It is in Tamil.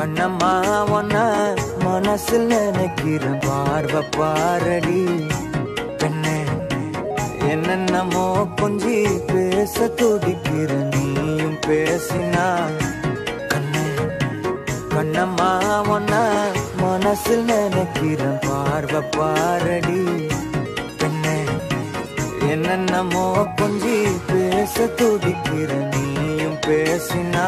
கண்ணம்மா ஒன்ன மனசில் நினைக்கிற பார்வை பாரடி. பெண்ணே என்னென்னமோ கொஞ்சி பேச துடிக்கிற நீயும் பேசினா. கண்ணே கண்ணம்மா ஒன்ன மனசில் நினைக்கிற பார்வை பாரடி. பெண்ணே என்னென்னமோ கொஞ்சி பேச துடிக்கிற நீயும் பேசினா.